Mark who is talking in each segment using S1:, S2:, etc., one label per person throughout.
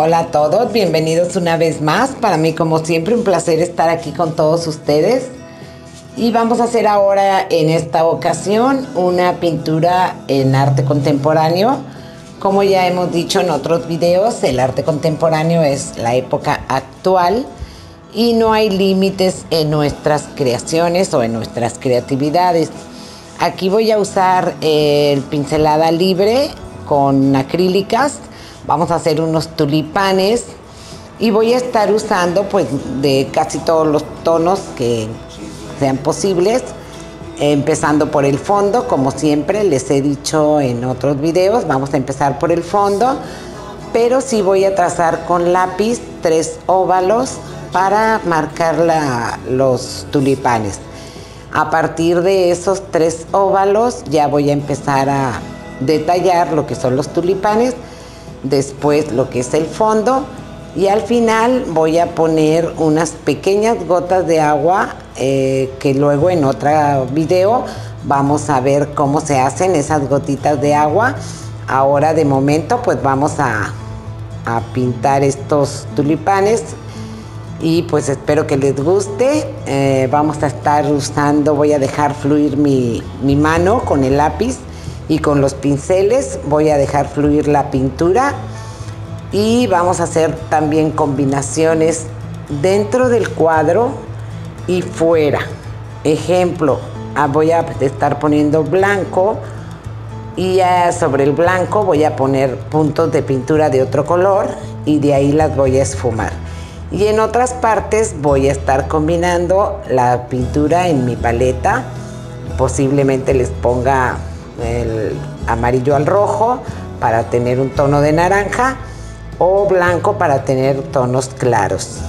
S1: Hola a todos, bienvenidos una vez más. Para mí, como siempre, un placer estar aquí con todos ustedes. Y vamos a hacer ahora, en esta ocasión, una pintura en arte contemporáneo. Como ya hemos dicho en otros videos, el arte contemporáneo es la época actual y no hay límites en nuestras creaciones o en nuestras creatividades. Aquí voy a usar el pincelada libre con acrílicas Vamos a hacer unos tulipanes y voy a estar usando pues de casi todos los tonos que sean posibles. Empezando por el fondo, como siempre les he dicho en otros videos, vamos a empezar por el fondo, pero sí voy a trazar con lápiz tres óvalos para marcar los tulipanes. A partir de esos tres óvalos ya voy a empezar a detallar lo que son los tulipanes después lo que es el fondo y al final voy a poner unas pequeñas gotas de agua eh, que luego en otro video vamos a ver cómo se hacen esas gotitas de agua. Ahora de momento pues vamos a, pintar estos tulipanes y pues espero que les guste. Eh, vamos a estar usando, voy a dejar fluir mi, mi mano con el lápiz y con los pinceles voy a dejar fluir la pintura y vamos a hacer también combinaciones dentro del cuadro y fuera. Ejemplo, ah, voy a estar poniendo blanco y sobre el blanco voy a poner puntos de pintura de otro color y de ahí las voy a esfumar. Y en otras partes voy a estar combinando la pintura en mi paleta. Posiblemente les ponga el amarillo al rojo para tener un tono de naranja o blanco para tener tonos claros.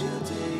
S1: you did.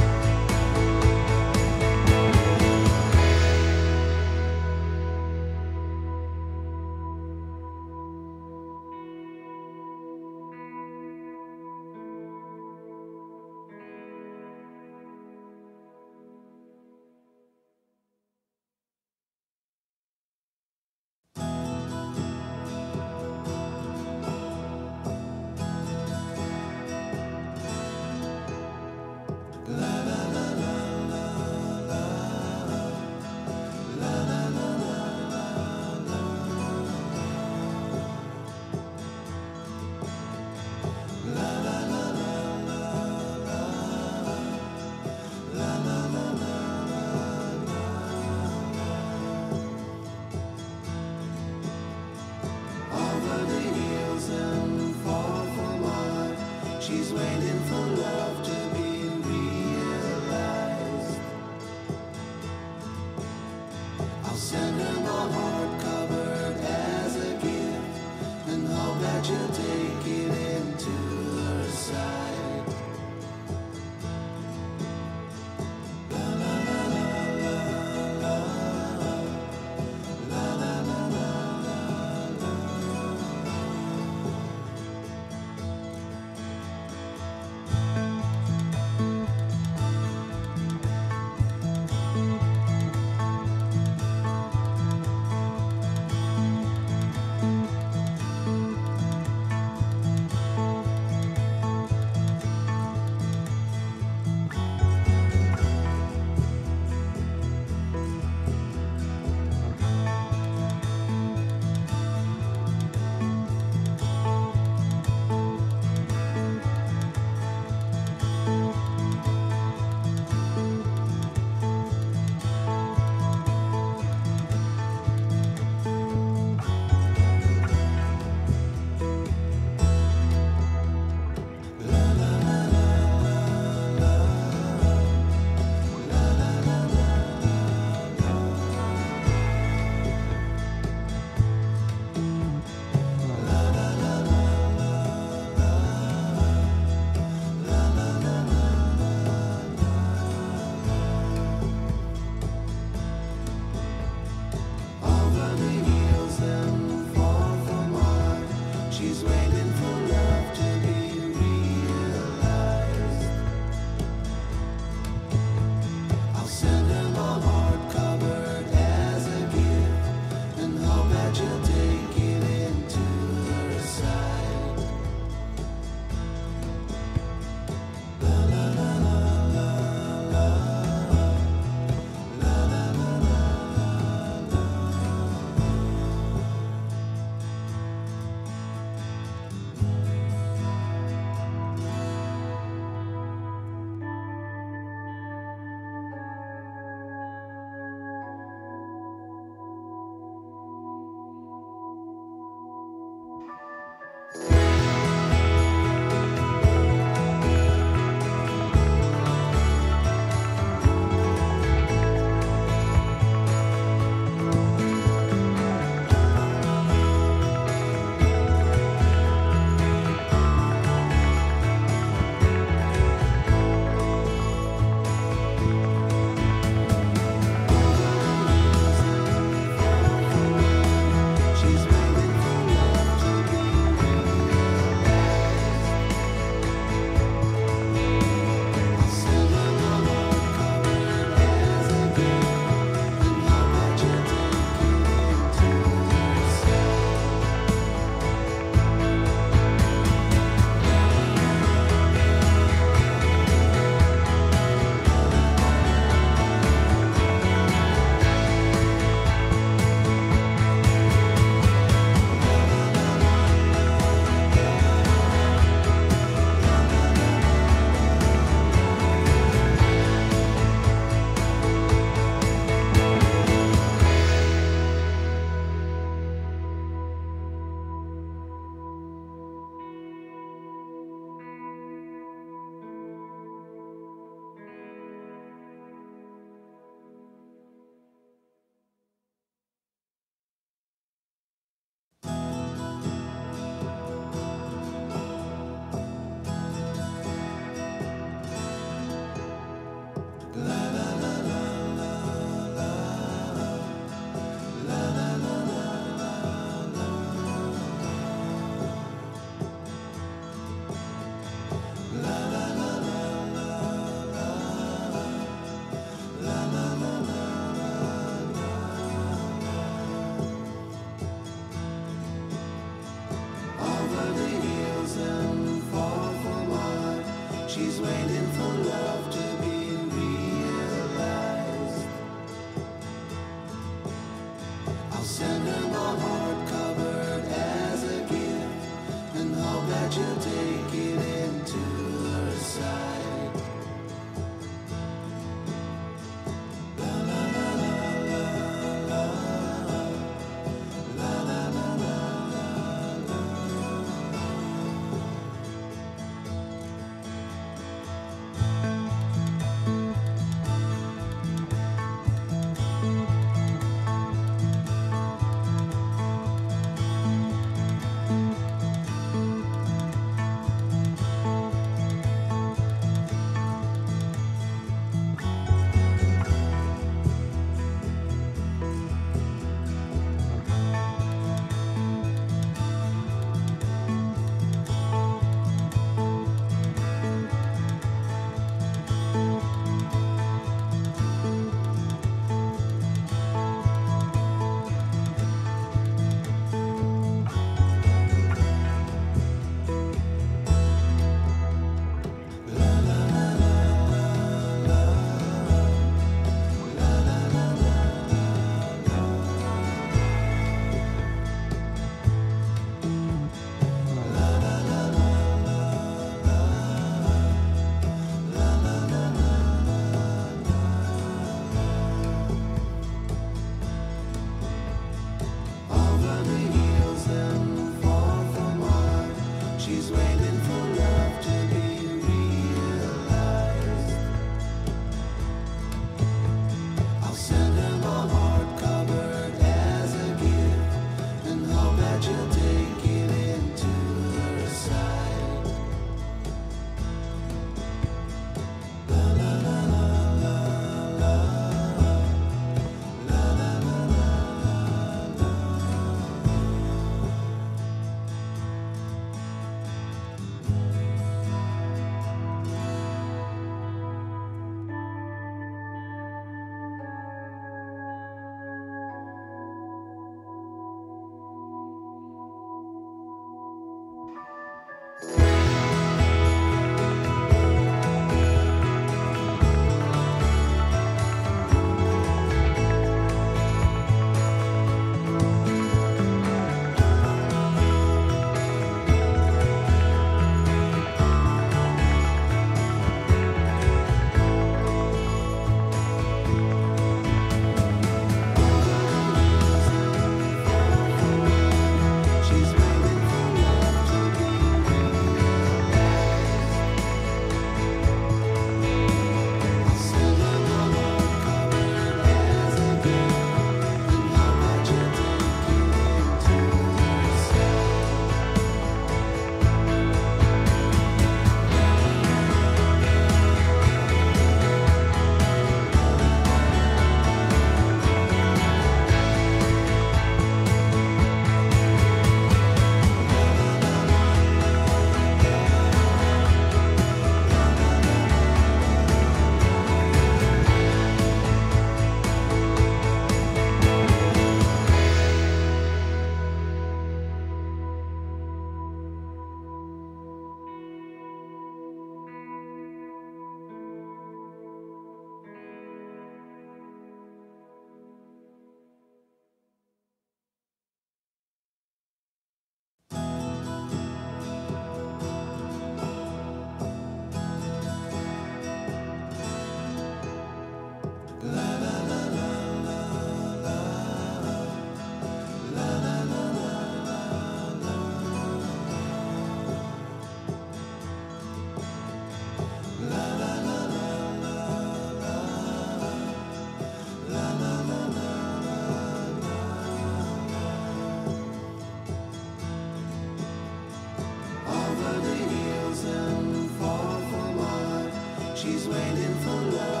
S1: She's waiting for love.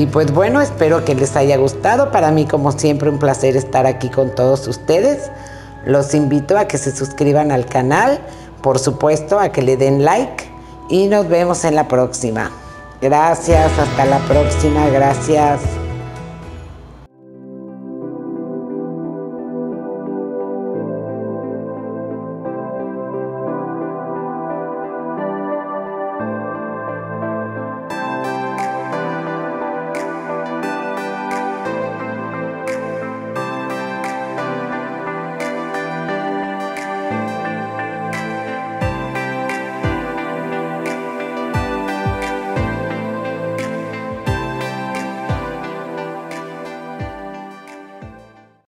S1: Y pues bueno, espero que les haya gustado. Para mí, como siempre, un placer estar aquí con todos ustedes. Los invito a que se suscriban al canal, por supuesto, a que le den like y nos vemos en la próxima. Gracias, hasta la próxima, gracias.